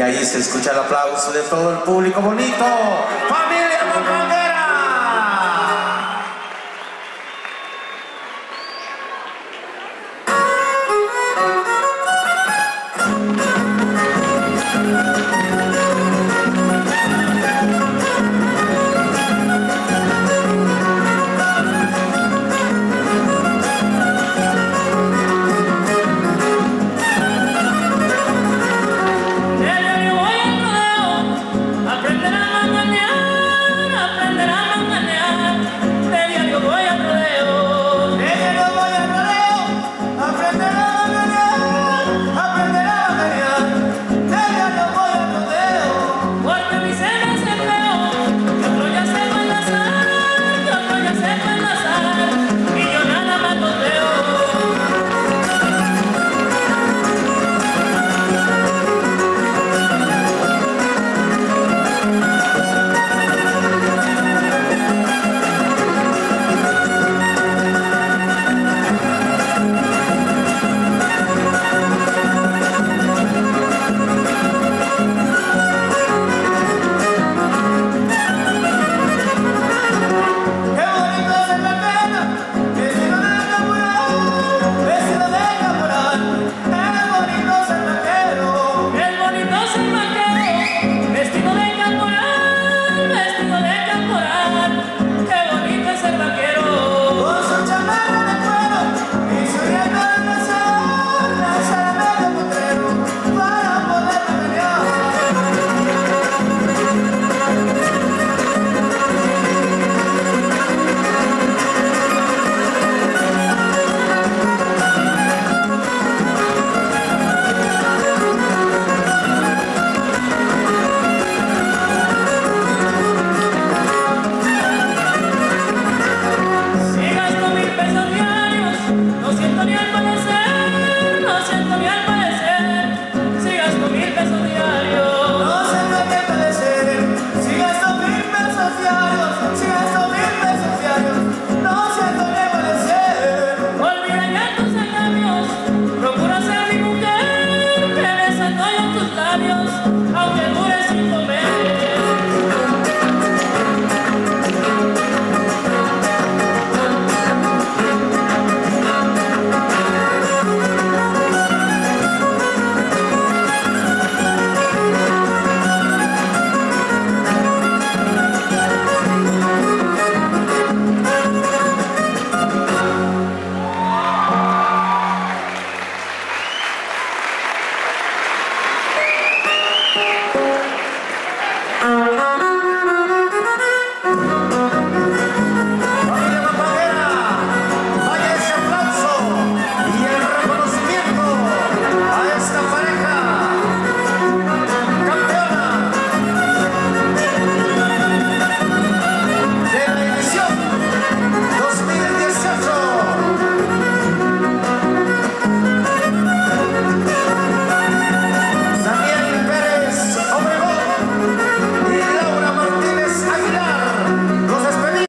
Y ahí se escucha el aplauso de todo el público bonito. ¡Familia